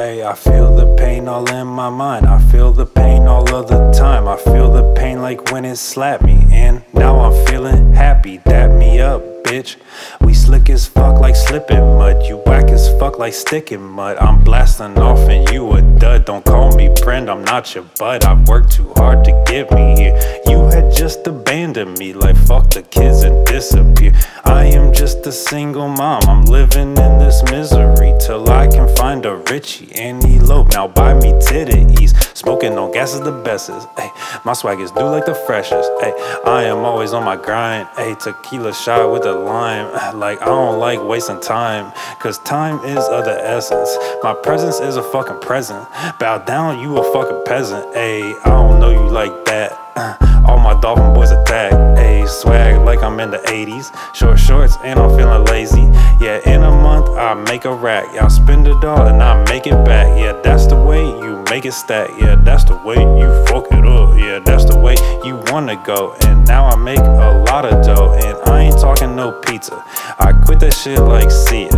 Hey, I feel the pain all in my mind. I feel the pain all of the time. I feel the like when it slapped me. And now I'm feeling happy. Dap me up, bitch. We slick as fuck like slipping mud. You whack as fuck like sticking mud. I'm blasting off and you a dud. Don't call me friend, I'm not your bud. I've worked too hard to get me here. You had just abandoned me like fuck the kids and disappear. I am just a single mom. I'm living in this misery till I can find a Richie and elope. Now buy me titties. Smoking on gas is the bestest. Hey, my swag is due like the freshest. Hey, I am always on my grind. Hey, tequila shot with a lime. Like I don't like wasting time, cause time is of the essence. My presence is a fucking present. Bow down, you a fucking peasant. Hey, I don't know you like that. All my Dolphinboyz attack. Hey, swag like I'm in the 80s. Short shorts and I'm feeling lazy. Yeah, in a month I make a rack. Y'all spend it all and I make it back. Yeah, that's the way you make it stack. Yeah, that's the way you fuck it up. Yeah, that's the way you wanna go. And now I make a lot of dough. And I ain't talking no pizza. I quit that shit like see.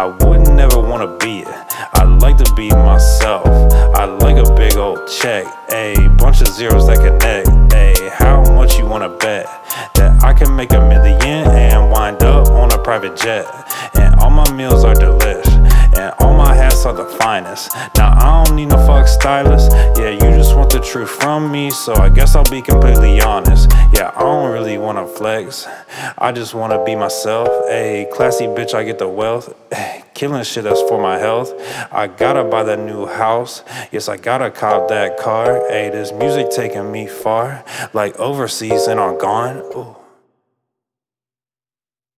I wouldn't never wanna be it. I like to be myself. I like a big old check. A bunch of zeros that connect. Hey, how you wanna bet that I can make a million and wind up on a private jet? And all my meals are delish. And all my hats are the finest. Now I don't need no fuck stylist. Yeah, you just want the truth from me, so I guess I'll be completely honest. Yeah, I don't really wanna flex. I just wanna be myself. A classy bitch, I get the wealth. Killing shit that's for my health. I gotta buy that new house. Yes, I gotta cop that car. Hey, this music taking me far, like overseas and I'm gone. Ooh.